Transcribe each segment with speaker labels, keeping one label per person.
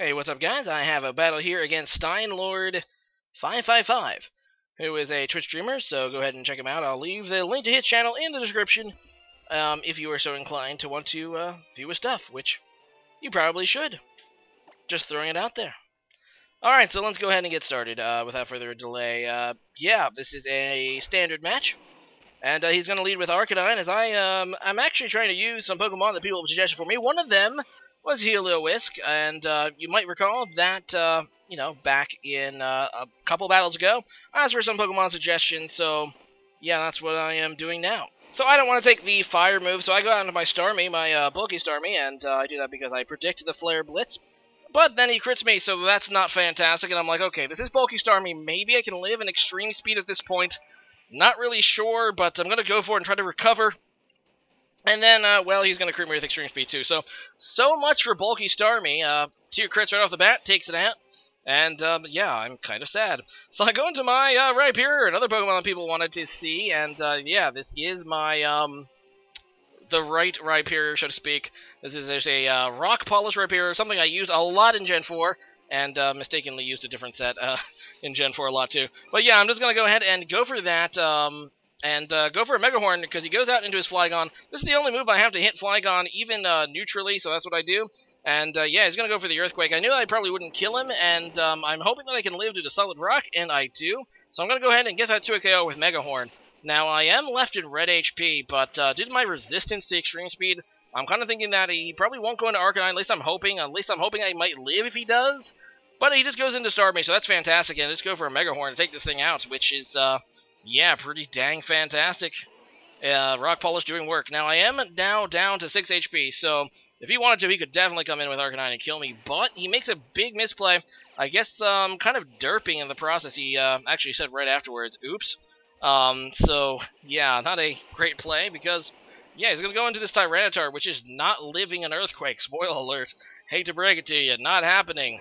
Speaker 1: Hey, what's up, guys? I have a battle here against Steinlord555, who is a Twitch streamer, so go ahead and check him out. I'll leave the link to his channel in the description um, if you are so inclined to want to uh, view his stuff, which you probably should. Just throwing it out there. Alright, so let's go ahead and get started uh, without further delay. Uh, yeah, this is a standard match. And uh, he's going to lead with Arcanine, as I, um, I'm actually trying to use some Pokemon that people have suggested for me. One of them was Heliolisk, and uh, you might recall that, uh, you know, back in uh, a couple battles ago, I asked for some Pokemon suggestions, so yeah, that's what I am doing now. So I don't want to take the fire move, so I go out into my Starmie, my uh, bulky Starmie, and uh, I do that because I predict the Flare Blitz. But then he crits me, so that's not fantastic, and I'm like, okay, this is bulky Starmie, maybe I can live in extreme speed at this point. Not really sure, but I'm going to go for it and try to recover. And then, uh, well, he's going to crit me with extreme speed too. So, so much for bulky Starmie. Uh, two crits right off the bat, takes it out. And, um, yeah, I'm kind of sad. So I go into my uh, Rhyperior, another Pokemon that people wanted to see. And, uh, yeah, this is my, um, the right Rhyperior, so to speak. This is there's a uh, Rock Polish Rhyperior, something I used a lot in Gen 4. And uh, mistakenly used a different set uh, in Gen 4 a lot too. But yeah, I'm just going to go ahead and go for that. Um, and uh, go for a Mega Horn because he goes out into his Flygon. This is the only move I have to hit Flygon even uh, neutrally, so that's what I do. And uh, yeah, he's going to go for the Earthquake. I knew I probably wouldn't kill him, and um, I'm hoping that I can live due to Solid Rock, and I do. So I'm going to go ahead and get that to a KO with Mega Horn. Now, I am left in red HP, but uh, due to my resistance to Extreme Speed, I'm kind of thinking that he probably won't go into Arcanine. At least I'm hoping. At least I'm hoping I might live if he does. But he just goes into Starmie, so that's fantastic. And just go for a Mega Horn to take this thing out, which is... Yeah, pretty dang fantastic. Uh, Rock Polish doing work. Now, I am now down to 6 HP, so if he wanted to, he could definitely come in with Arcanine and kill me, but he makes a big misplay. I guess um, kind of derping in the process. He uh, actually said right afterwards, oops. Um, so, yeah, not a great play because, yeah, he's going to go into this Tyranitar, which is not living an Earthquake. Spoiler alert. Hate to break it to you, not happening.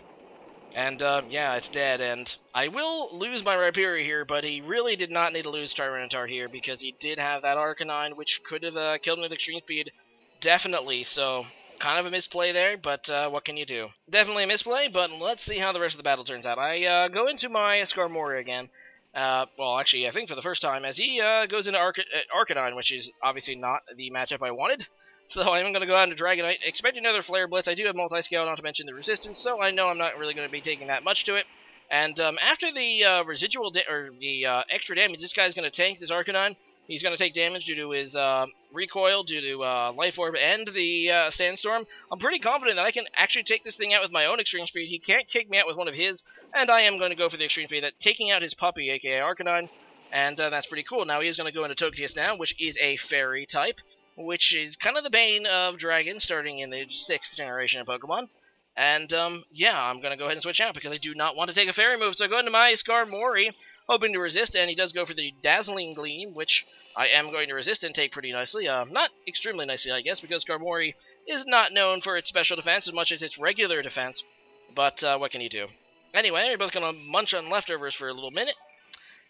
Speaker 1: And, uh, yeah, it's dead, and I will lose my Rhyperior here, but he really did not need to lose Tyranitar here, because he did have that Arcanine, which could have uh, killed him with Extreme Speed, definitely, so kind of a misplay there, but uh, what can you do? Definitely a misplay, but let's see how the rest of the battle turns out. I uh, go into my Skarmory again, uh, well, actually, I think for the first time, as he uh, goes into Arc Arcanine, which is obviously not the matchup I wanted. So I'm going to go out into Dragonite, expect another Flare Blitz. I do have Multi-Scale, not to mention the Resistance, so I know I'm not really going to be taking that much to it. And um, after the uh, residual, or the uh, extra damage, this guy's going to tank this Arcanine. He's going to take damage due to his uh, recoil, due to uh, Life Orb, and the uh, Sandstorm. I'm pretty confident that I can actually take this thing out with my own Extreme Speed. He can't kick me out with one of his, and I am going to go for the Extreme Speed, that taking out his puppy, aka Arcanine, and uh, that's pretty cool. Now he is going to go into Togekiss now, which is a Fairy type which is kind of the bane of dragons starting in the sixth generation of Pokemon. And, um, yeah, I'm going to go ahead and switch out because I do not want to take a fairy move. So I go into my Skarmory, hoping to resist, and he does go for the Dazzling Gleam, which I am going to resist and take pretty nicely. Uh, not extremely nicely, I guess, because Skarmory is not known for its special defense as much as its regular defense. But, uh, what can you do? Anyway, we're both going to munch on leftovers for a little minute.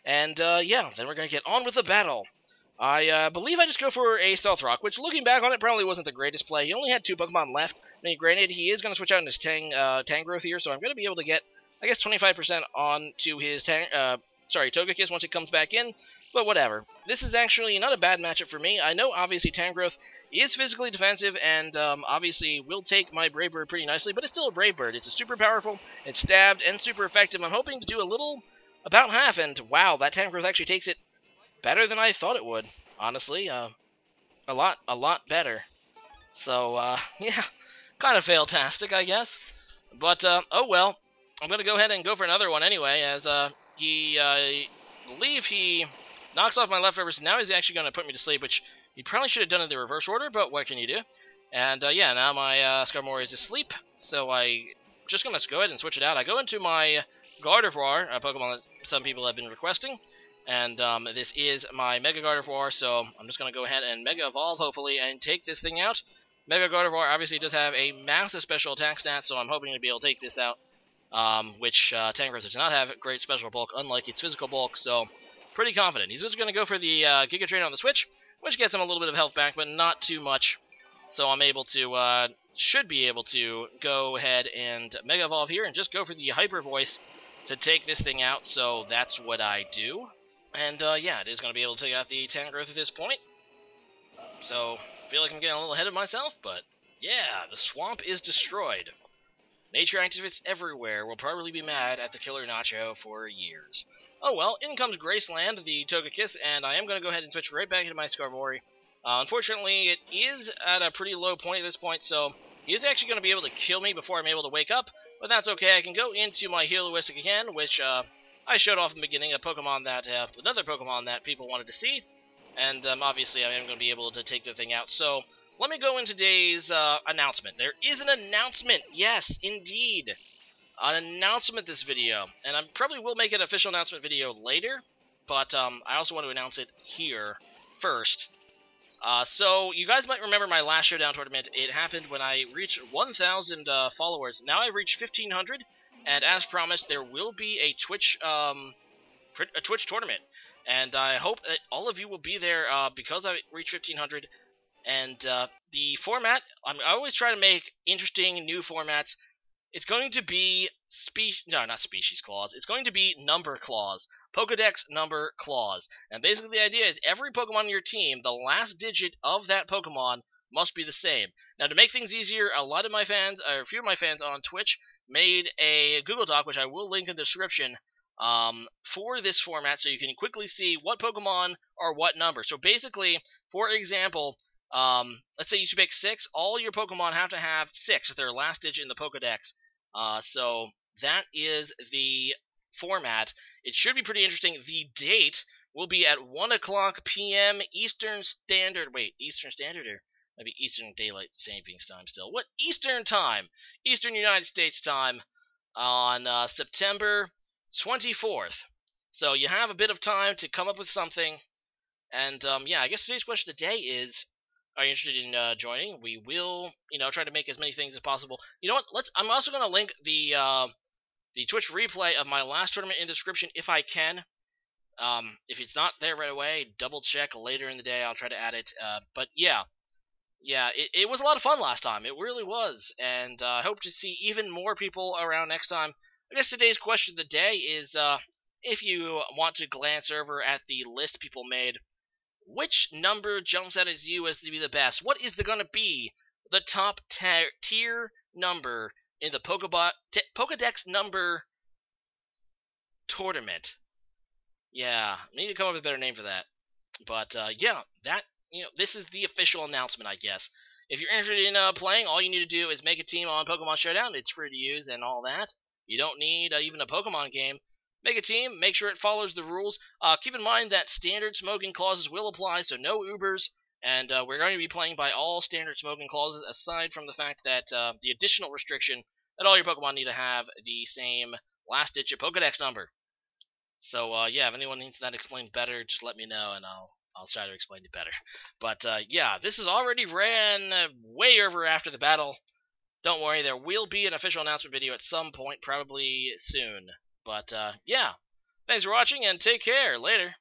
Speaker 1: And, uh, yeah, then we're going to get on with the battle. I uh, believe I just go for a Stealth Rock, which looking back on it probably wasn't the greatest play. He only had two Pokemon left. I mean, granted, he is going to switch out his Tang, uh, Tangrowth here, so I'm going to be able to get, I guess, 25% on to his Tang, uh, sorry, Togekiss once it comes back in, but whatever. This is actually not a bad matchup for me. I know, obviously, Tangrowth is physically defensive and um, obviously will take my Brave Bird pretty nicely, but it's still a Brave Bird. It's a super powerful, it's stabbed, and super effective. I'm hoping to do a little, about half, and wow, that Tangrowth actually takes it better than I thought it would honestly. Uh, a lot, a lot better. So, uh, yeah, kind of fail-tastic, I guess. But, uh, oh well. I'm going to go ahead and go for another one anyway, as, uh, he, uh, I believe he knocks off my leftovers, now he's actually going to put me to sleep, which he probably should have done in the reverse order, but what can you do? And, uh, yeah, now my, uh, is asleep, so I just going to go ahead and switch it out. I go into my Gardevoir, a Pokemon that some people have been requesting, and um, this is my Mega Gardevoir, so I'm just going to go ahead and Mega Evolve, hopefully, and take this thing out. Mega Gardevoir obviously does have a massive special attack stat, so I'm hoping to be able to take this out, um, which uh, Tangrowth does not have great special bulk, unlike its physical bulk, so pretty confident. He's just going to go for the uh, Giga Drain on the Switch, which gets him a little bit of health back, but not too much, so I'm able to uh, should be able to go ahead and Mega Evolve here and just go for the Hyper Voice to take this thing out, so that's what I do. And uh, yeah, it is going to be able to take out the Tangrowth at this point. So, feel like I'm getting a little ahead of myself, but yeah, the swamp is destroyed. Nature activists everywhere will probably be mad at the Killer Nacho for years. Oh well, in comes Graceland, the Togekiss, and I am going to go ahead and switch right back into my Skarmory. Uh, unfortunately, it is at a pretty low point at this point, so he is actually going to be able to kill me before I'm able to wake up, but that's okay. I can go into my Heliolisk again, which uh, I showed off in the beginning, a Pokemon that, uh, another Pokemon that people wanted to see, and um, obviously I am going to be able to take the thing out. So let me go in today's uh, announcement. There is an announcement, yes, indeed. An announcement this video, and I probably will make an official announcement video later, but um, I also want to announce it here first. Uh, so, you guys might remember my last Showdown tournament. It happened when I reached 1,000 uh, followers. Now I've reached 1,500, and as promised, there will be a Twitch um, a Twitch tournament. And I hope that all of you will be there uh, because I reached 1,500. And uh, the format, I'm, I always try to make interesting new formats. It's going to be species, no, not species clause. It's going to be number clause, Pokedex number clause. And basically, the idea is every Pokemon in your team, the last digit of that Pokemon must be the same. Now, to make things easier, a lot of my fans, or a few of my fans on Twitch, made a Google Doc, which I will link in the description, um, for this format so you can quickly see what Pokemon are what number. So basically, for example, um, let's say you should pick six, all your Pokemon have to have six their last digit in the Pokedex. Uh, so that is the format. It should be pretty interesting. The date will be at 1 o'clock p.m. Eastern Standard. Wait, Eastern Standard or maybe Eastern Daylight Savings Time still? What Eastern Time? Eastern United States Time on uh, September 24th. So you have a bit of time to come up with something. And um, yeah, I guess today's question of the day is are you interested in uh, joining? We will, you know, try to make as many things as possible. You know what? Let's. I'm also going to link the uh, the Twitch replay of my last tournament in the description if I can. Um, if it's not there right away, double check later in the day. I'll try to add it. Uh, but yeah, yeah, it, it was a lot of fun last time. It really was, and uh, I hope to see even more people around next time. I guess today's question of the day is uh, if you want to glance over at the list people made which number jumps out as you as to be the best? What is the going to be the top tier number in the Pokebot Pokedex number tournament? Yeah, I need to come up with a better name for that. But uh, yeah, that you know, this is the official announcement, I guess. If you're interested in uh, playing, all you need to do is make a team on Pokemon Showdown. It's free to use and all that. You don't need uh, even a Pokemon game. Make a team, make sure it follows the rules. Uh, keep in mind that standard Smogon clauses will apply, so no Ubers, and uh, we're going to be playing by all standard Smogon clauses, aside from the fact that uh, the additional restriction that all your Pokemon need to have the same last digit Pokedex number. So uh, yeah, if anyone needs that explained better, just let me know, and I'll I'll try to explain it better. But uh, yeah, this is already ran uh, way over after the battle. Don't worry, there will be an official announcement video at some point, probably soon. But uh, yeah, thanks for watching and take care. Later.